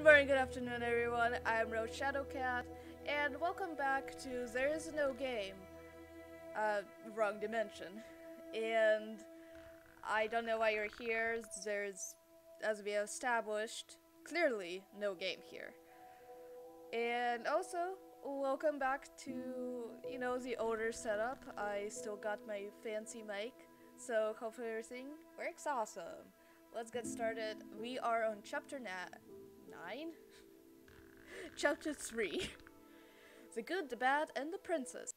Good morning, good afternoon, everyone. I'm Rose Shadowcat, and welcome back to There Is No Game. Uh, wrong dimension. And I don't know why you're here. There's, as we established, clearly no game here. And also, welcome back to, you know, the older setup. I still got my fancy mic, so hopefully everything works awesome. Let's get started. We are on chapter na- 9? chapter 3. the Good, the Bad, and the Princess.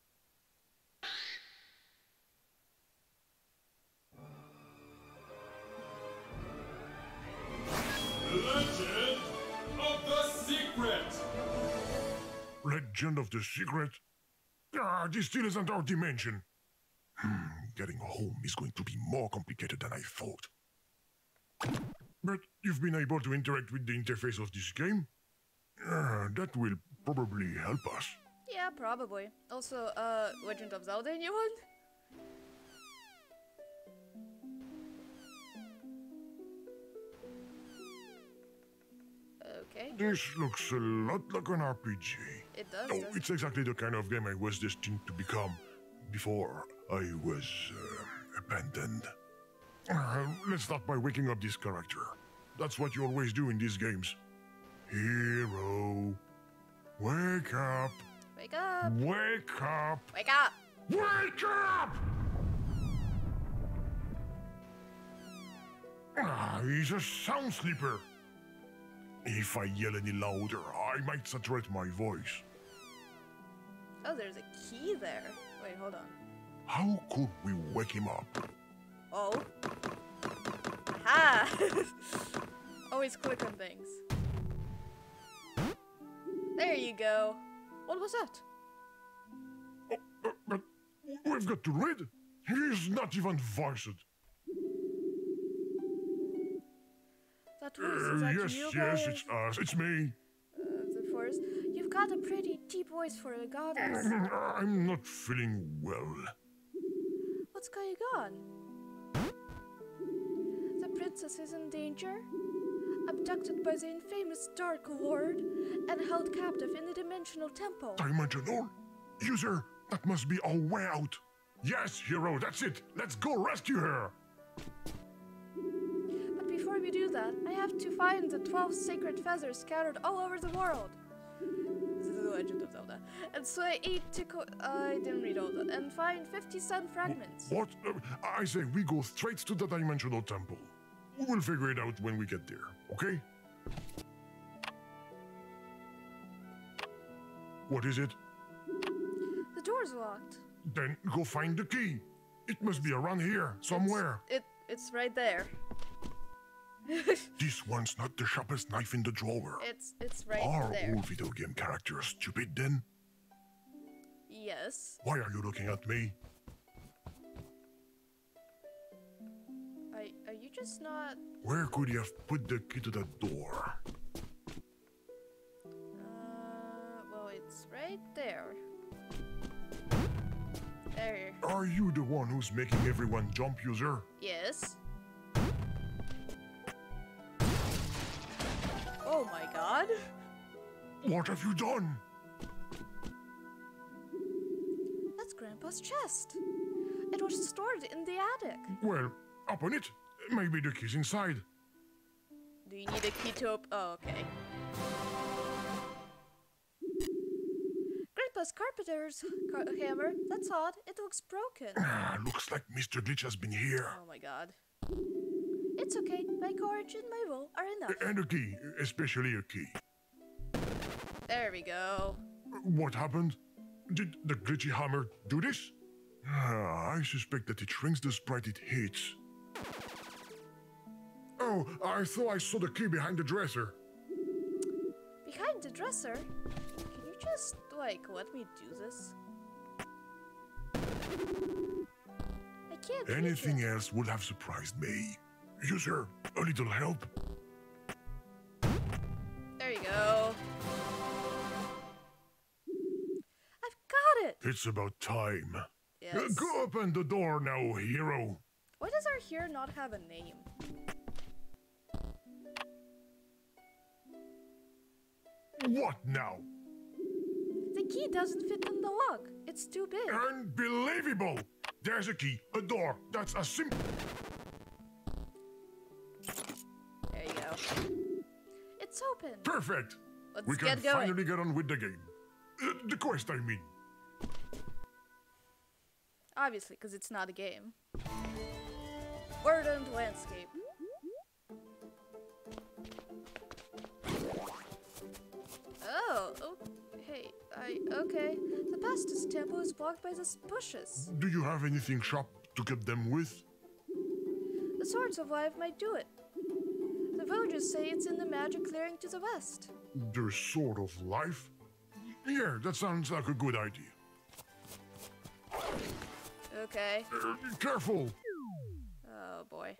Legend of the Secret! Legend of the Secret? Ah, this still isn't our dimension. Hmm, getting home is going to be more complicated than I thought. But you've been able to interact with the interface of this game? Ah, that will probably help us. Yeah, probably. Also, uh, Legend of Zelda, anyone? Okay, This looks a lot like an RPG. it does. Oh, it's exactly the kind of game I was destined to become before I was uh, abandoned. Uh, let's start by waking up this character. That's what you always do in these games. Hero, wake up, Wake up! wake up, Wake up! wake up! Ah, he's a sound sleeper. If I yell any louder, I might saturate my voice. Oh, there's a key there. Wait, hold on. How could we wake him up? Oh. Ha! Always click on things. There you go. What was that? Uh, but we've got to read. He's not even voiced. That Uh, voice, is that yes, you yes, guys? it's us. It's me. Uh, the forest. You've got a pretty deep voice for a goddess. I'm not feeling well. What's going on? The princess is in danger? Abducted by the infamous Dark Lord and held captive in the Dimensional Temple. Dimensional? User, that must be our way out. Yes, hero, that's it. Let's go rescue her. But before we do that, I have to find the 12 sacred feathers scattered all over the world. This is the Legend of Zelda. And so I ate to co- I didn't read all that. And find 50 sun fragments. What? Uh, I say we go straight to the Dimensional Temple. We'll figure it out when we get there, okay? What is it? The door's locked. Then go find the key. It must be around here, somewhere. It it's right there. This one's not the sharpest knife in the drawer. It's it's right Are there. all video game characters stupid then? Yes. Why are you looking at me? Just not Where could he have put the key to that door? uh well it's right there. There. Are you the one who's making everyone jump, user? Yes. Oh my god. What have you done? That's Grandpa's chest. It was stored in the attic. Well, open it. Maybe the key's inside. Do you need a key to open? Oh, okay. Grandpa's carpenter's car- hammer. That's odd. It looks broken. Ah, looks like Mr. Glitch has been here. Oh my god. It's okay. My courage and my will are enough. And a key, especially a key. There we go. What happened? Did the glitchy hammer do this? Ah, I suspect that it shrinks the sprite it hits. Oh, I thought I saw the key behind the dresser. Behind the dresser. Can you just, like, let me do this? I can't. Anything else would have surprised me. User, a little help? There you go. I've got it. It's about time. Uh, Yes. Go open the door now, hero. Why does our hero not have a name? What now? The key doesn't fit in the lock. It's too big. Unbelievable! There's a key, a door. That's a simple. There you go. It's open. Perfect! Let's we can get going. finally get on with the game. Uh, the quest, I mean. Obviously, because it's not a game. Verdant landscape. Oh, hey, I, okay. The Pastus temple is blocked by these bushes. Do you have anything sharp to cut them with? The Swords of Life might do it. The villagers say it's in the magic clearing to the west. The sword of life? Yeah, that sounds like a good idea. Okay. Uh, careful! Oh boy.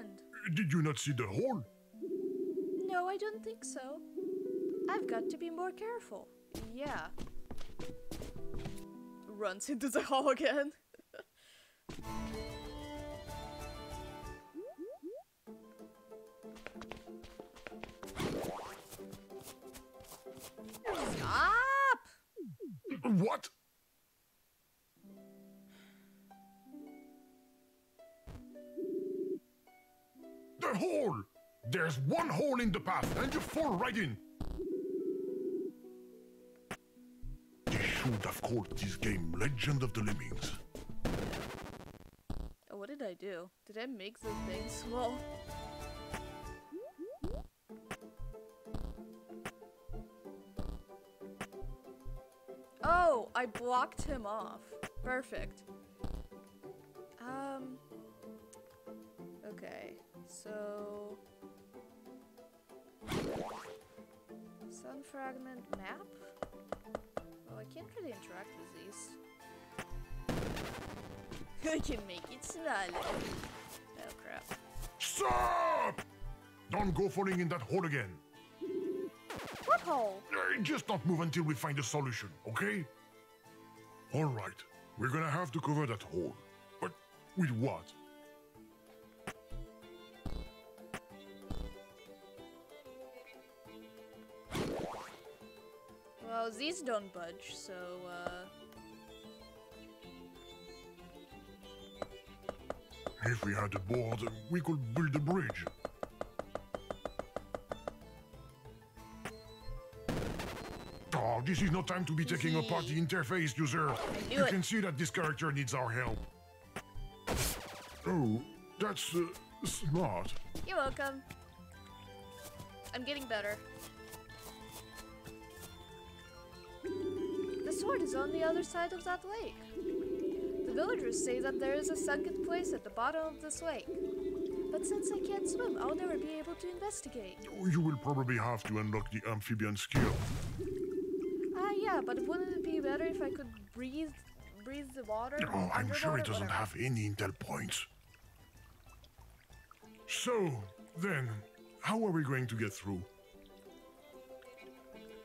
Happened? Did you not see the hole? No, I don't think so. I've got to be more careful. Yeah. Runs into the hall again. Stop! What? Hole! There's one hole in the path, and you fall right in. They should have called this game Legend of the Lemmings. Oh, what did I do? Did I make the thing small? Oh, I blocked him off. Perfect. Um. Okay, so. Sun fragment map? Well, I can't really interact with these. I can make it smaller. Oh crap. Stop! Don't go falling in that hole again. What hole? Uh, Just not move until we find a solution, okay? All right, we're gonna have to cover that hole. But with what? Well, these don't budge, so, uh... If we had a board, we could build a bridge. Oh, this is no time to be taking apart the interface, user. You it. can see that this character needs our help. Oh, that's uh, smart. You're welcome. I'm getting better. Sword is on the other side of that lake. The villagers say that there is a sunken place at the bottom of this lake. But since I can't swim, I'll never be able to investigate. You will probably have to unlock the amphibian skill. Ah, yeah, but wouldn't it be better if I could breathe, breathe the water? Oh, I'm sure it doesn't Whatever. have any intel points. So, then, how are we going to get through?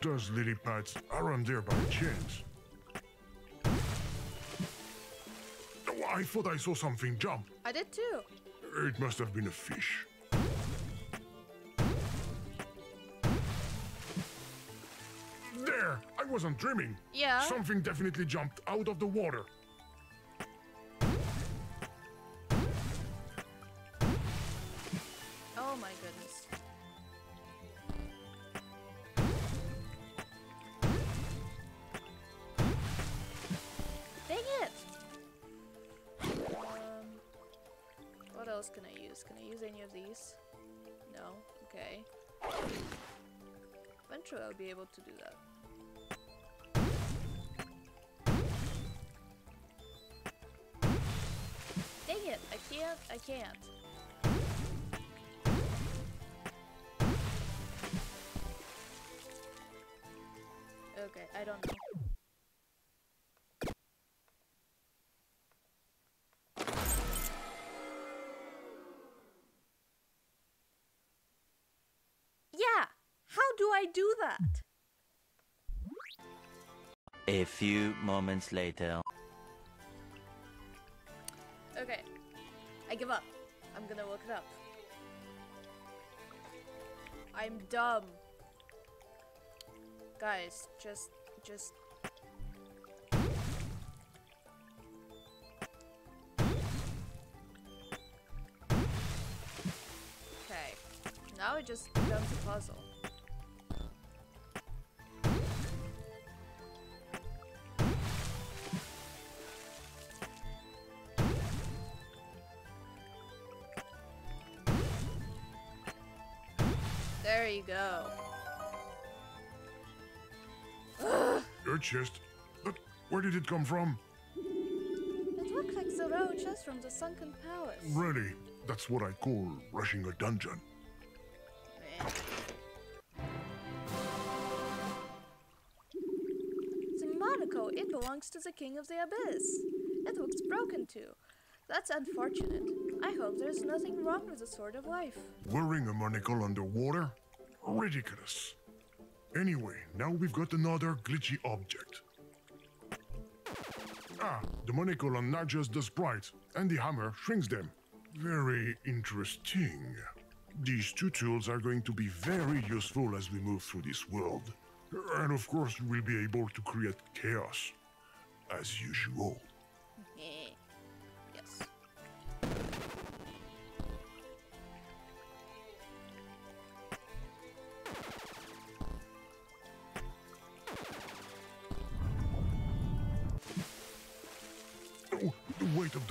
Those lily pads aren't there by chance. Oh, I thought I saw something jump. I did too. It must have been a fish. There! I wasn't dreaming. Yeah. Something definitely jumped out of the water. Eventually I'll be able to do that. Dang it! I can't, I can't. Okay, I don't know. That? A few moments later. Okay. I give up. I'm gonna look it up. I'm dumb. Guys, just, just. Okay. Now it just becomes the puzzle. There you go. Your chest. But where did it come from? It looked like the royal chest from the sunken palace. Really? That's what I call rushing a dungeon. The monocle, it belongs to the king of the abyss. It looks broken too. That's unfortunate. I hope there's nothing wrong with the sword of life. Wearing a monocle underwater? Ridiculous. Anyway, now we've got another glitchy object. Ah, the monocle enlarges the sprites, and the hammer shrinks them. Very interesting. These two tools are going to be very useful as we move through this world. And of course, we'll be able to create chaos. As usual.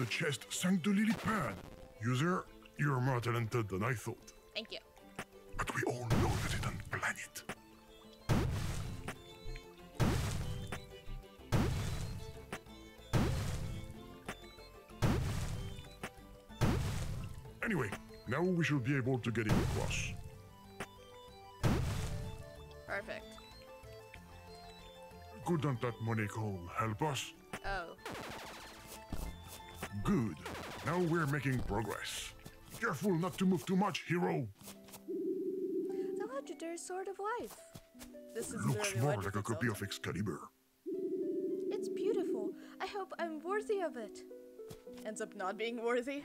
The weight of the chest sank the lily pad. User, you're more talented than I thought. Thank you. But we all know that didn't plan it. Anyway, now we should be able to get it across. Perfect. Couldn't that monocle help us? Good. Now we're making progress. Careful not to move too much, hero. The legendary sword of life. This is Looks more like a copy of Excalibur. It's beautiful. I hope I'm worthy of it. Ends up not being worthy.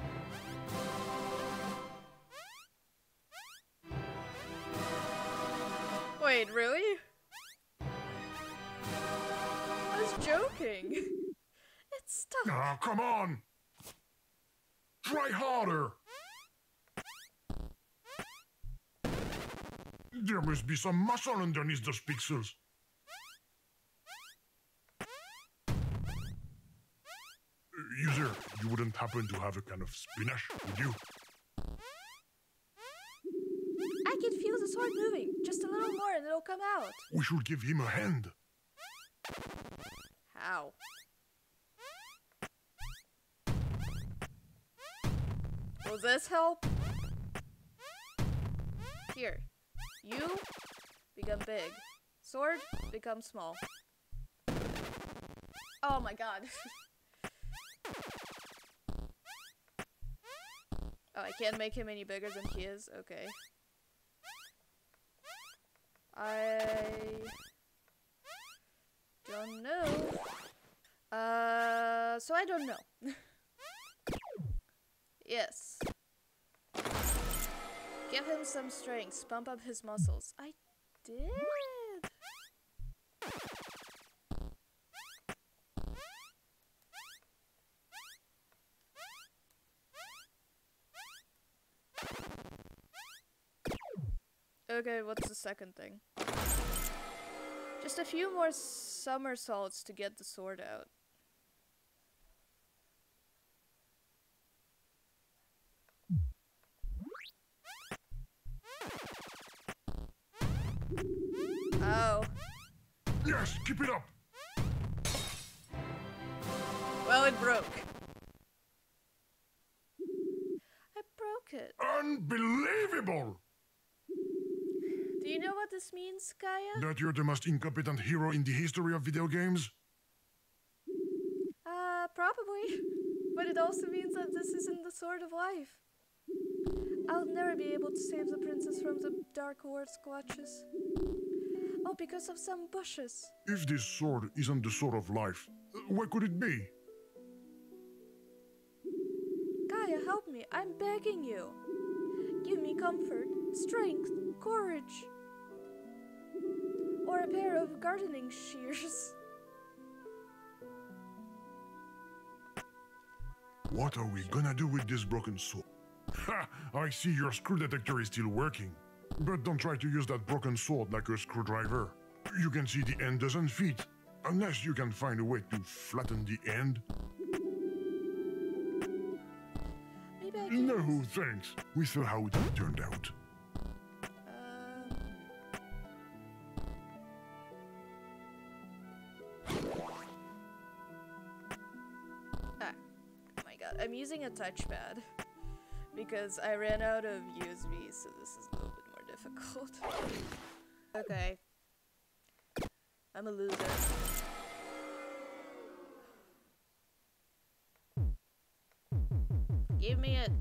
Wait, really? I was joking. It's stuck. Ah, come on! Try harder! There must be some muscle underneath those pixels. User, you wouldn't happen to have a kind of spinach, would you? I can feel the sword moving. Just a little more and it'll come out. We should give him a hand. How? Will this help? Here. You become big. Sword become small. Oh my god. oh, I can't make him any bigger than he is? Okay. I don't know. Uh, so I don't know. Give him some strength, bump up his muscles. I did. Okay, what's the second thing? Just a few more somersaults to get the sword out. Oh. Yes, keep it up! Well, it broke. I broke it. Unbelievable! Do you know what this means, Gaia? That you're the most incompetent hero in the history of video games? Uh, probably. But it also means that this isn't the sword of life. I'll never be able to save the princess from the Dark Lord's clutches. Oh, because of some bushes. If this sword isn't the sword of life, what could it be? Gaia, help me. I'm begging you. Give me comfort, strength, courage. Or a pair of gardening shears. What are we gonna do with this broken sword? Ha! I see your screw detector is still working. But don't try to use that broken sword like a screwdriver. You can see the end doesn't fit. Unless you can find a way to flatten the end. Maybe I. No, thanks. We saw how it turned out. Um, ah, oh my god, I'm using a touchpad because I ran out of USB, so this is a little bit more difficult. okay. I'm a loser. Give me it.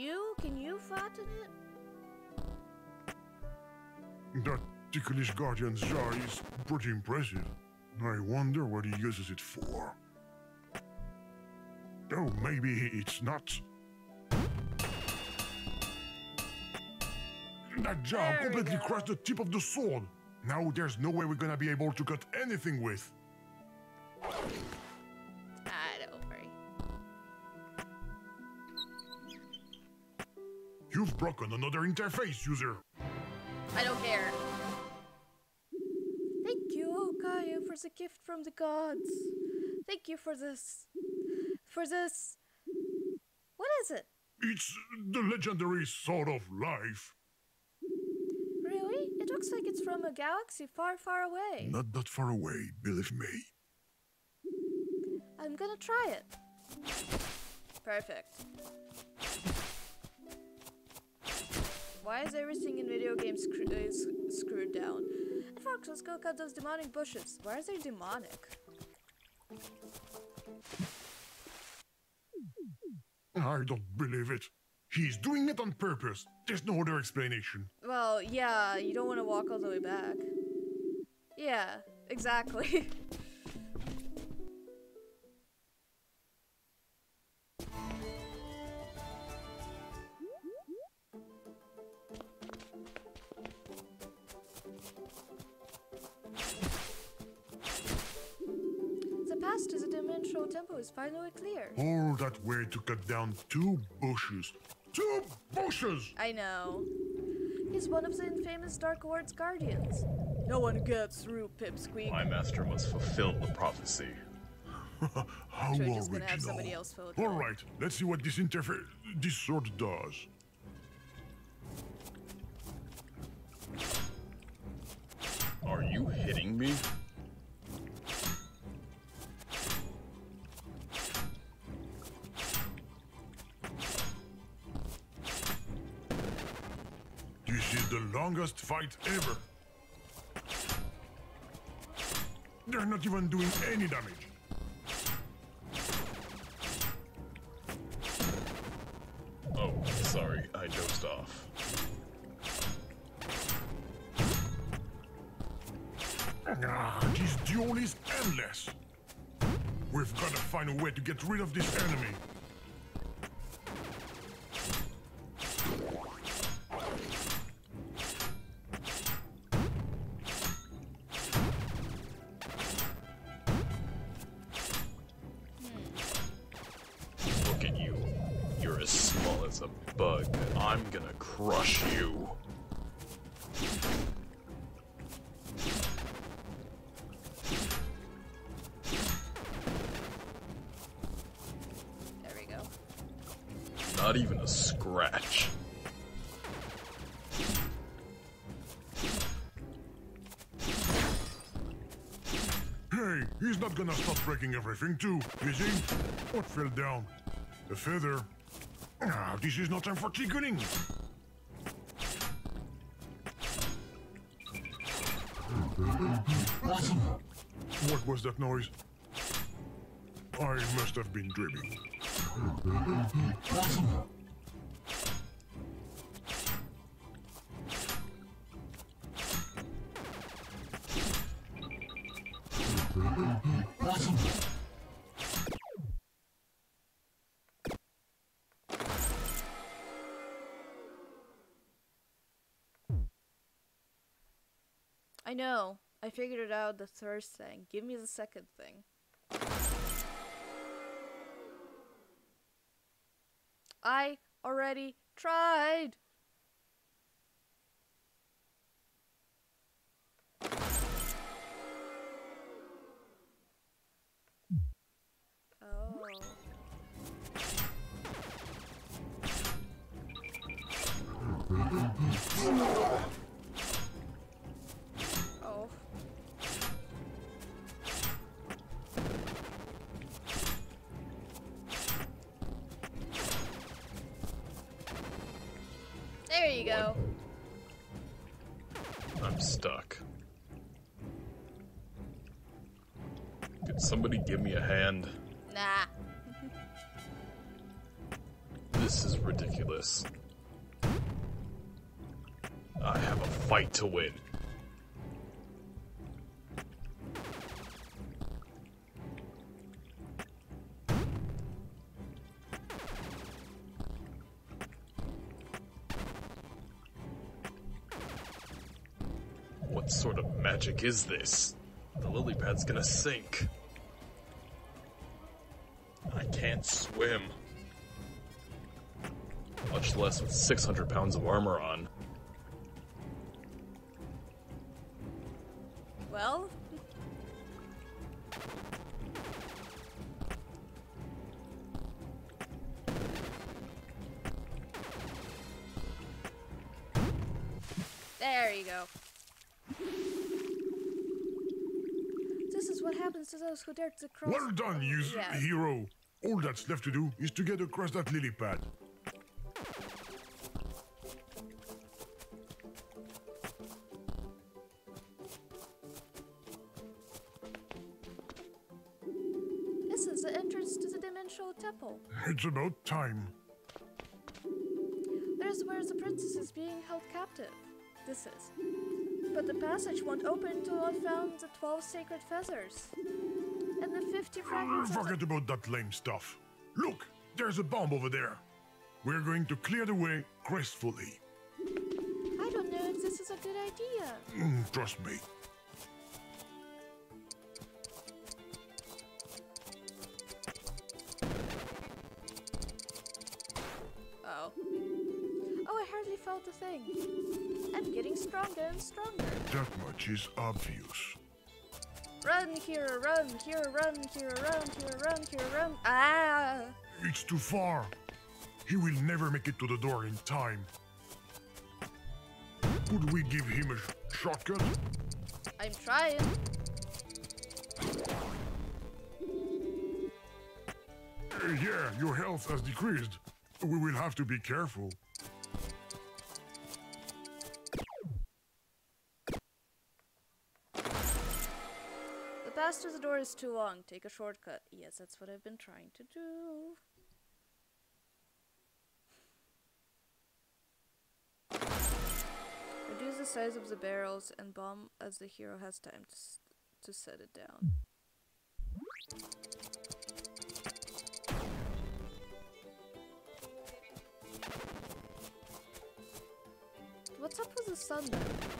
You? Can you flatten it? That ticklish guardian's jar is pretty impressive. I wonder what he uses it for. Oh, maybe it's not. That jar completely crushed the tip of the sword. Now there's no way we're gonna be able to cut anything with. You've broken another interface, user. I don't care. Thank you, Okaya, for the gift from the gods. Thank you for this. For this. What is it? It's the legendary Sword of Life. Really? It looks like it's from a galaxy far, far away. Not that far away, believe me. I'm gonna try it. Perfect. Why is everything in video games is uh, screwed down? Fox, let's go cut those demonic bushes. Why is they demonic? I don't believe it. He's doing it on purpose. There's no other explanation. Well, yeah, you don't want to walk all the way back. Yeah, exactly. the path to the dimensional temple is finally clear. All that way to cut down two bushes. Two bushes! I know. He's one of the infamous Dark Lord's guardians. No one gets through, Pipsqueak. My master must fulfill the prophecy. How Sure, original. just gonna have somebody else fill it All in. right, let's see what this interface, this sword does. Are you hitting me? Longest fight ever. They're not even doing any damage. Oh, sorry, I dozed off. Ah, this duel is endless. We've got to find a way to get rid of this enemy. Not even a scratch. Hey, he's not gonna stop breaking everything too, is he? What fell down? A feather. Ah, this is not time for tickling. What was that noise? I must have been dreaming. I know. I figured it out the first thing. Give me the second thing. I already tried. There you go. I'm stuck. Could somebody give me a hand? Nah. This is ridiculous. I have a fight to win. Magic is this? The lily pad's gonna sink. I can't swim. Much less with 600 pounds of armor on. To who dare to cross. Well done, you Yeah. hero. All that's left to do is to get across that lily pad. This is the entrance to the dimensional temple. It's about time. There's where the princess is being held captive. This is. But the passage won't open until I've found the 12 sacred feathers. And the 50 fragments of Forget about that lame stuff. Look, there's a bomb over there. We're going to clear the way gracefully. I don't know if this is a good idea. Mm, trust me. Oh. Oh, I hardly felt a thing. I'm getting stronger and stronger. That much is obvious. Run, here, run, here, run, here, run, here, run, here, run. Ah! It's too far. He will never make it to the door in time. Could we give him a sh- shortcut? I'm trying. Uh, yeah, your health has decreased. We will have to be careful. The door is too long. Take a shortcut. Yes, that's what I've been trying to do. Reduce the size of the barrels and bomb as the hero has time to, to set it down. What's up with the sun then?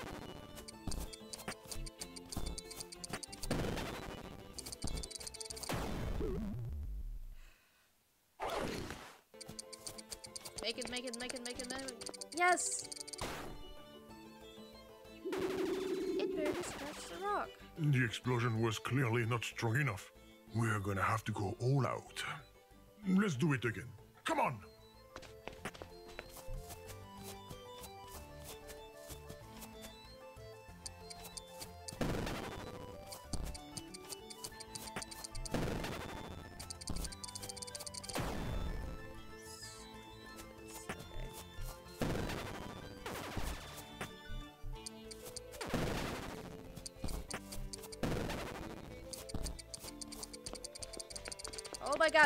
Yes! It barely scratched the rock. The explosion was clearly not strong enough. We're gonna have to go all out. Let's do it again. Come on!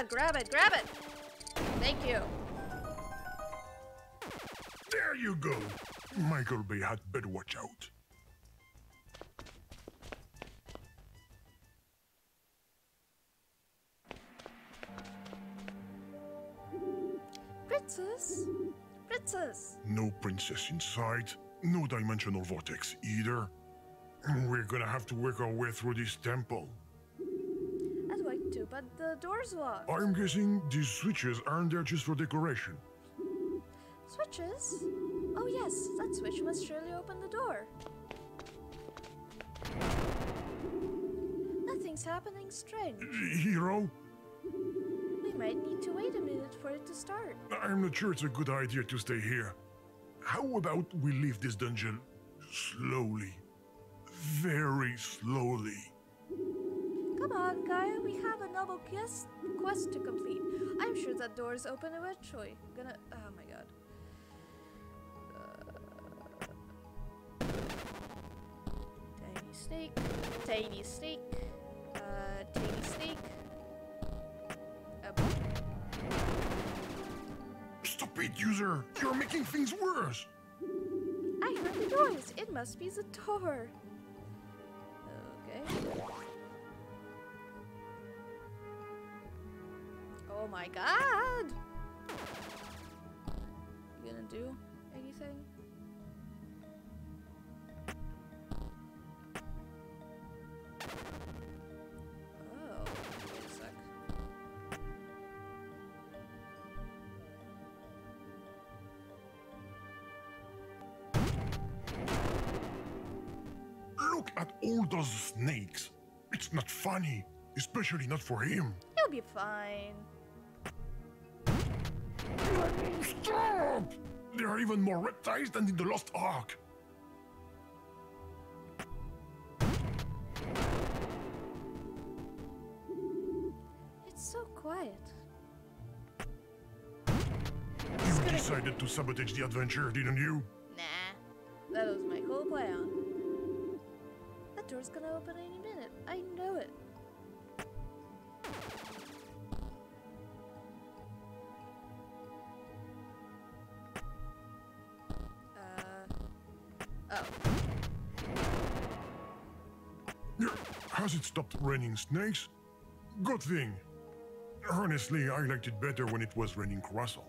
Grab it, grab it! Thank you. There you go! Michael Bay had better watch out. Princess? Princess! No princess inside, no dimensional vortex either. We're gonna have to work our way through this temple. To, but the door's locked. I'm guessing these switches aren't there just for decoration. Switches? Oh yes, that switch must surely open the door. Nothing's happening strange. Hero, We might need to wait a minute for it to start. I'm not sure it's a good idea to stay here. How about we leave this dungeon slowly? Very slowly. Come on, Gaia, we have a noble quest, quest to complete. I'm sure that door is open eventually. I'm gonna. Oh my god. Uh, tiny snake. Tiny snake. Uh, tiny snake. Stop it, user! You're making things worse! I heard the noise. It must be the door. Okay. Oh my god! You gonna do anything? Oh, wait a sec. Look at all those snakes. It's not funny, especially not for him. He'll be fine. Stop! There are even more reptiles than in the Lost Ark. It's so quiet. You decided to sabotage the adventure, didn't you? Nah, that was my whole plan. That door's gonna open any minute. I know it. Has it stopped raining snakes? Good thing. Honestly, I liked it better when it was raining croissant.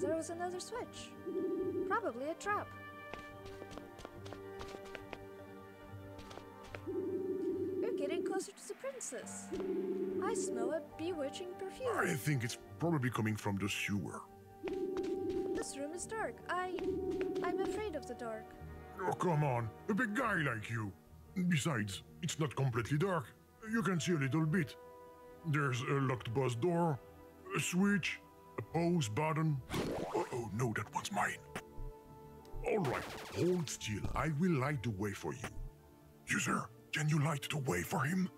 There was another switch. Probably a trap. We're getting closer to the princess. I smell a bewitching perfume. I think it's probably coming from the sewer. This room is dark. I. I'm afraid of the dark. Oh, come on, a big guy like you. Besides, it's not completely dark. You can see a little bit. There's a locked bus door, a switch, a pause button. Oh, oh no, that one's mine. All right, hold still. I will light the way for you. User, can you light the way for him?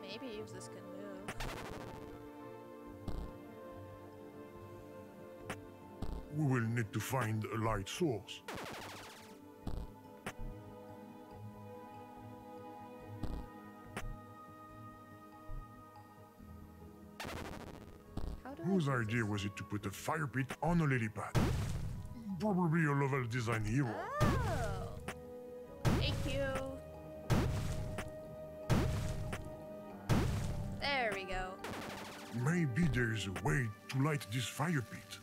Maybe if this can move. We will need to find a light source. Whose idea was it to put a fire pit on a lily pad? Probably a level design hero. Oh. Thank you. There we go. Maybe there's a way to light this fire pit.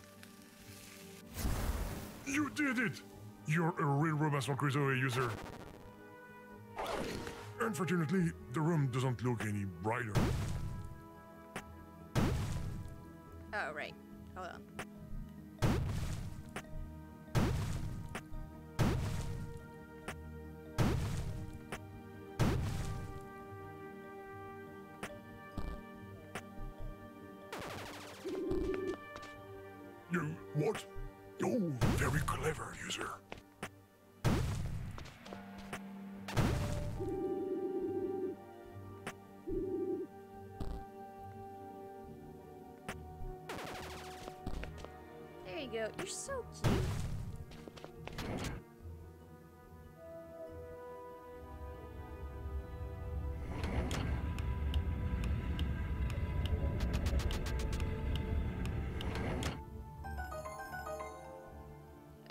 You did it! You're a real Robinson Crusoe user. Unfortunately, the room doesn't look any brighter. Right. Hold on. You what? Oh, very clever user. out. You're so cute.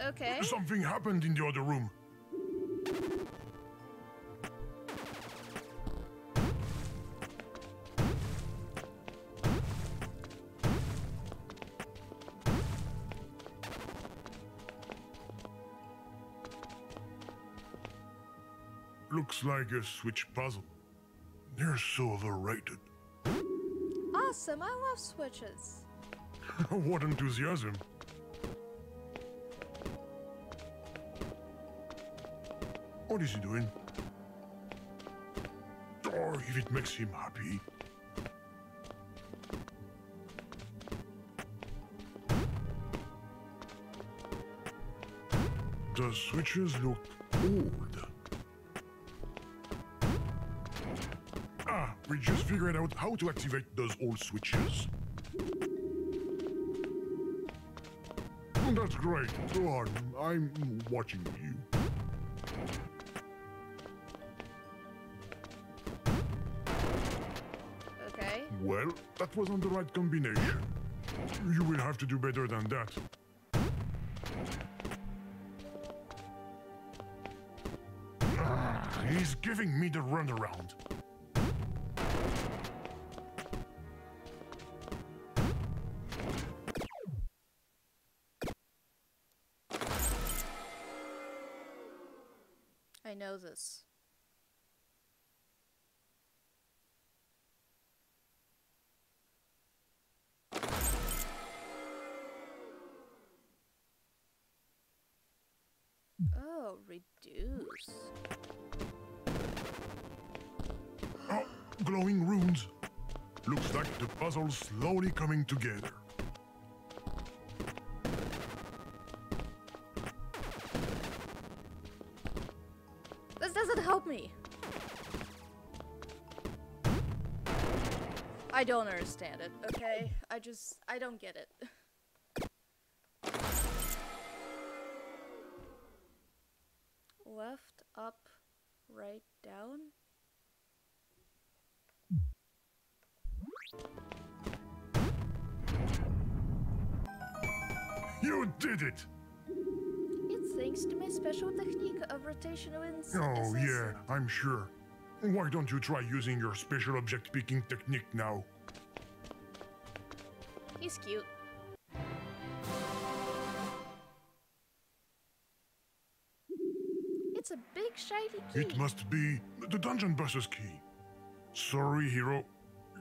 Okay. Something happened in the other room. Like a switch puzzle. They're so overrated. Awesome, I love switches. what enthusiasm. What is he doing? Or if it makes him happy. The switches look old. We just figured out how to activate those old switches. That's great. Go on. I'm watching you. Okay. Well, that wasn't the right combination. You will have to do better than that. Ah, he's giving me the runaround. Slowly coming together. This doesn't help me. I don't understand it, okay? I just, I don't get it. Left, up, right, down? You did it! It's thanks to my special technique of rotational Oh, yeah, I'm sure. Why don't you try using your special object picking technique now? He's cute. It's a big shiny key. It must be the dungeon boss's key. Sorry, hero.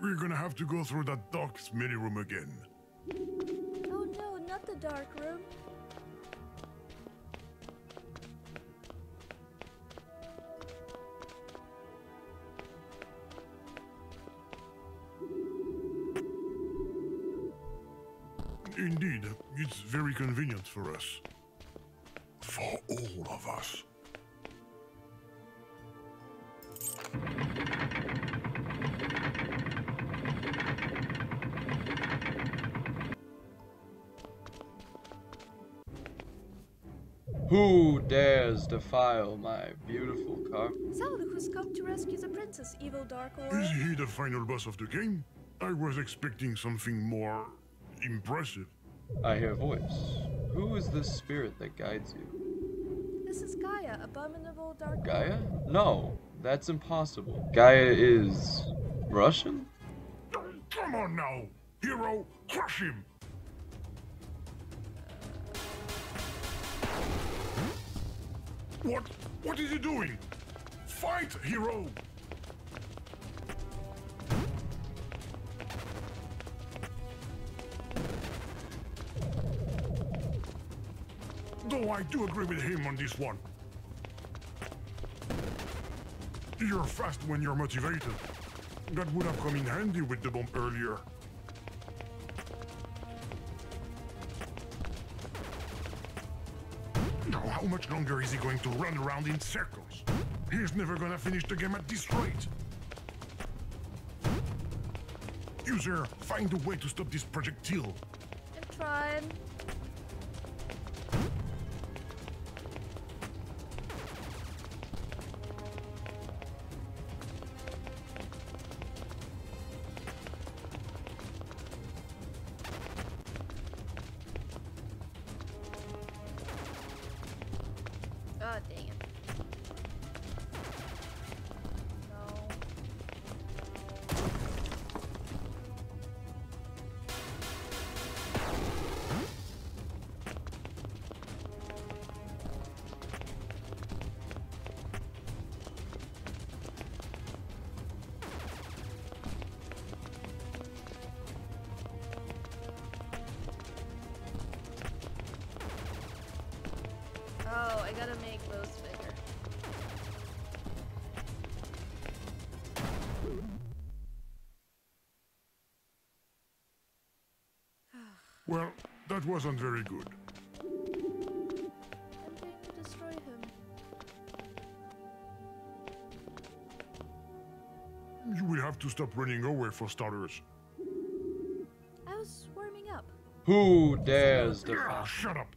We're gonna have to go through that dark smelly room again. The dark room. Indeed, it's very convenient for us. For all of us. Who dares defile my beautiful carpet? Zelda who's come to rescue the princess, evil Dark Aura. Is he the final boss of the game? I was expecting something more impressive. I hear a voice. Who is this spirit that guides you? This is Gaia, abominable Dark Gaia? No, that's impossible. Gaia is Russian? Come on now! Hero, crush him! What? What is he doing? Fight, hero! Though I do agree with him on this one. You're fast when you're motivated. That would have come in handy with the bomb earlier. How much longer is he going to run around in circles? He's never gonna finish the game at this rate. User, find a way to stop this projectile. I'm trying. That wasn't very good. I'm going to destroy him. You will have to stop running away for starters. I was warming up. Who dares to Ah, shut up!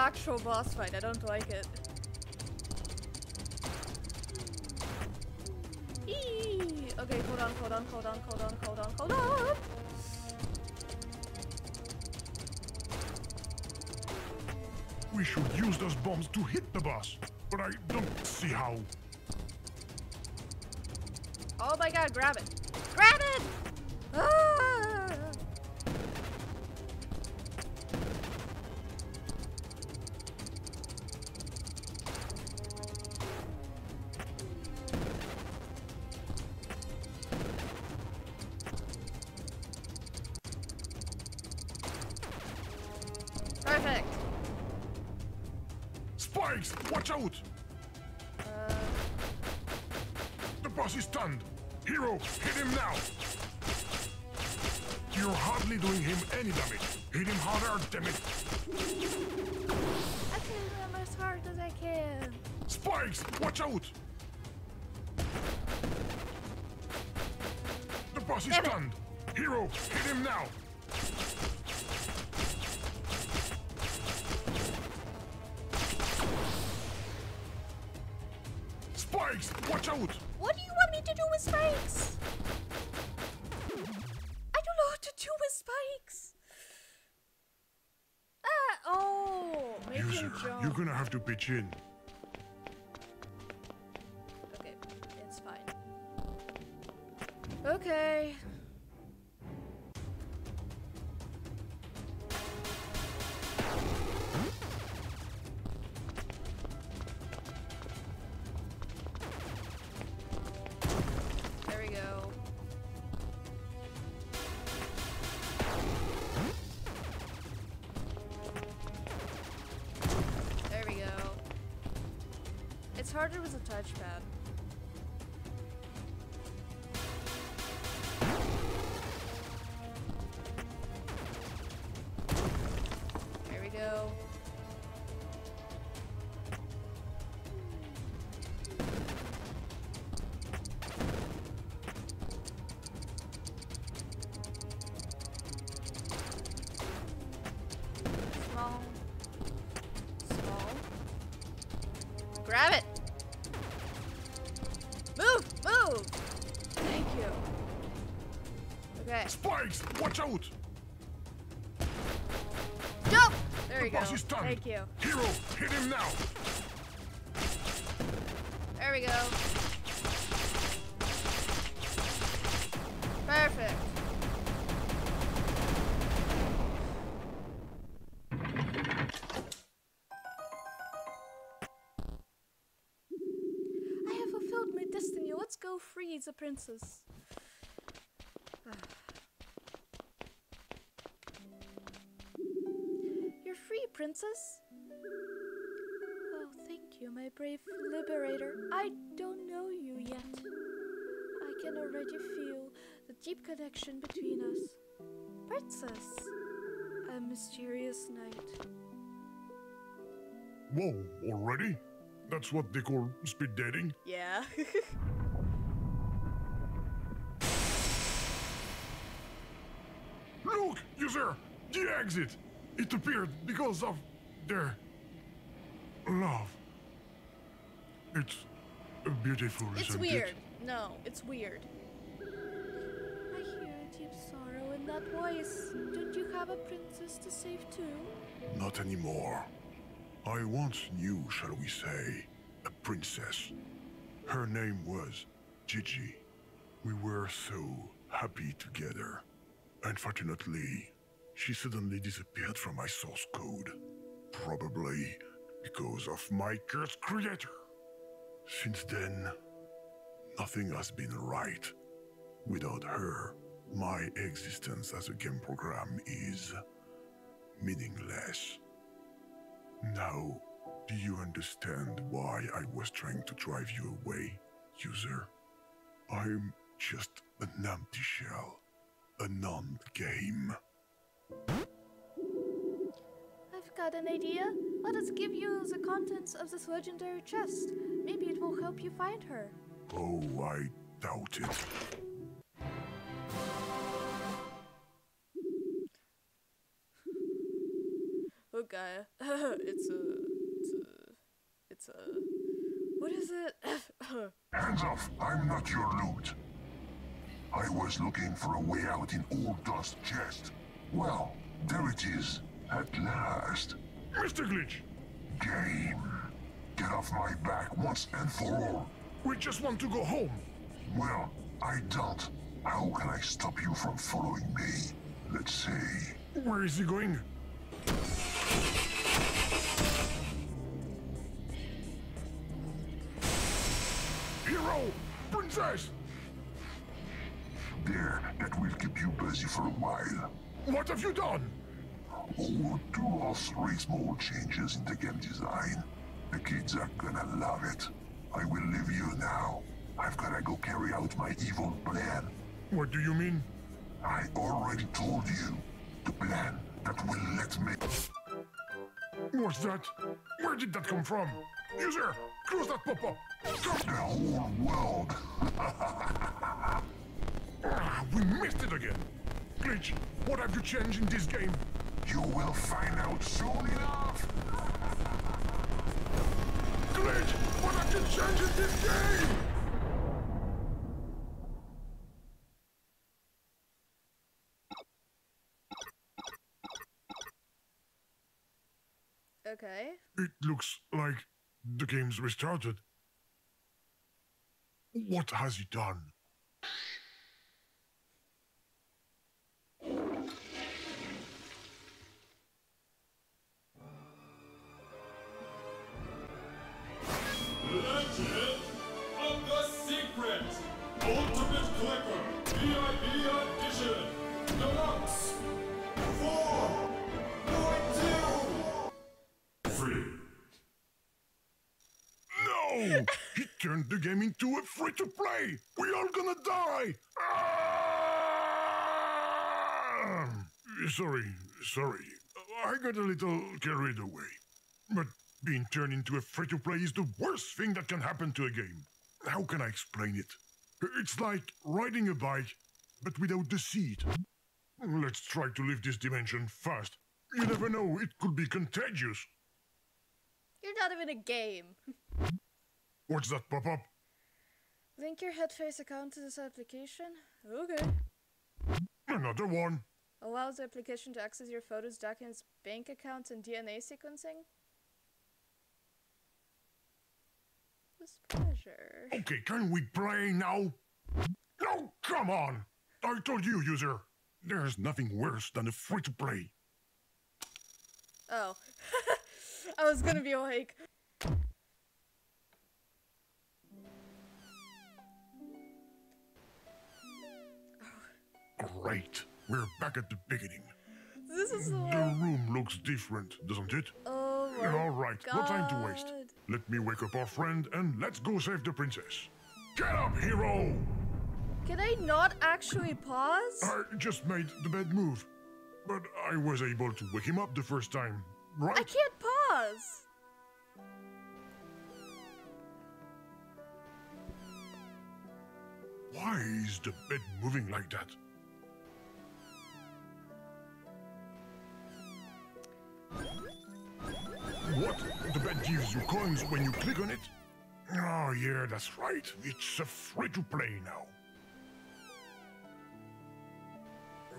Actual boss fight. I don't like it. Eee. Okay, hold on, hold on, hold on, hold on, hold on, hold on. We should use those bombs to hit the boss, but I don't see how. Oh my god, grab it. Do with spikes. Ah, oh, make him User, jump. you're gonna have to pitch in. Okay, it's fine. Okay. Touchpad. There we go. Small. Small. Grab it! You the go. boss is stunned. Thank you. Hero, hit him now! There we go. Perfect. I have fulfilled my destiny. Let's go free the princess. Princess. Oh, thank you, my brave liberator. I don't know you yet. I can already feel the deep connection between us. Princess, a mysterious knight. Whoa, already? That's what they call speed dating? Yeah. Look, user! The exit! It appeared because of their love. It's beautiful, it's isn't weird. it? No, it's weird. I hear a deep sorrow in that voice. Don't you have a princess to save too? Not anymore. I once knew, shall we say, a princess. Her name was Gigi. We were so happy together. Unfortunately, she suddenly disappeared from my source code. Probably because of my cursed creator. Since then, nothing has been right. Without her, my existence as a game program is meaningless. Now, do you understand why I was trying to drive you away, user? I'm just an empty shell, a non-game. I've got an idea. Let us give you the contents of this legendary chest. Maybe it will help you find her. Oh, I doubt it. Oh, okay. it's a. It's a. It's a. What is it? Hands off! I'm not your loot. I was looking for a way out in Old Dust chest. Well, there it is, at last. Mr. Glitch, Game. Get off my back once and for all. we just want to go home. Well, I don't. How can I stop you from following me? Let's see. Where is he going? Hero! Princess! There, that will keep you busy for a while. What have you done? Oh, two or three small changes in the game design. The kids are gonna love it. I will leave you now. I've gotta go carry out my evil plan. What do you mean? I already told you. The plan that will let me... What's that? Where did that come from? User, close that pop-up! The whole world. Ah, we missed it again! Glitch, what have you changed in this game? You will find out soon enough. Glitch, what have you changed in this game? okay. It looks like the game's restarted. What has he done? Turned the game into a free-to-play! We all gonna die! Ah! Sorry, sorry. I got a little carried away. But being turned into a free-to-play is the worst thing that can happen to a game. How can I explain it? It's like riding a bike, but without the seat. Let's try to leave this dimension fast. You never know, it could be contagious. You're not even a game. What's that pop-up? Link your Headface account to this application? Okay. Another one. Allows the application to access your photos, documents, bank accounts, and DNA sequencing? With pleasure. Okay, can we play now? No, come on! I told you, user. There's nothing worse than a free-to-play. Oh. I was gonna be like, Great. We're back at the beginning. this is the The room looks different, doesn't it? Oh my All right, no time to waste. Let me wake up our friend and let's go save the princess. Get up, hero! Can I not actually pause? I just made the bed move. But I was able to wake him up the first time, right? I can't pause. Why is the bed moving like that? What? The bed gives you coins when you click on it? Oh, yeah, that's right. It's a free to play now.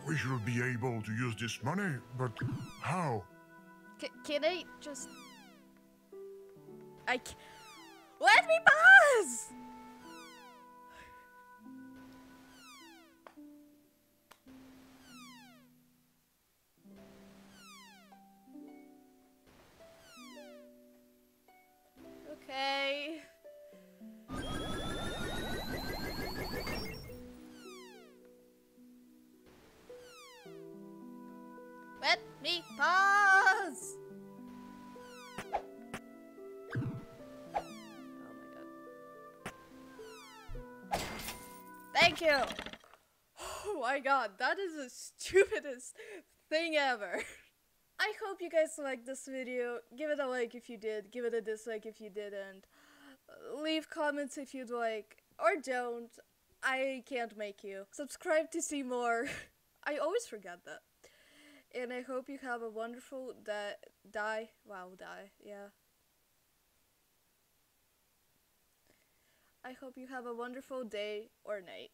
we should be able to use this money, but how? C- can I just? I. Let me pass. You. Oh my god, that is the stupidest thing ever. I hope you guys liked this video. Give it a like if you did, give it a dislike if you didn't. Leave comments if you'd like, or don't. I can't make you. Subscribe to see more. I always forget that. And I hope you have a wonderful di- die. Wow, die. Yeah. I hope you have a wonderful day or night.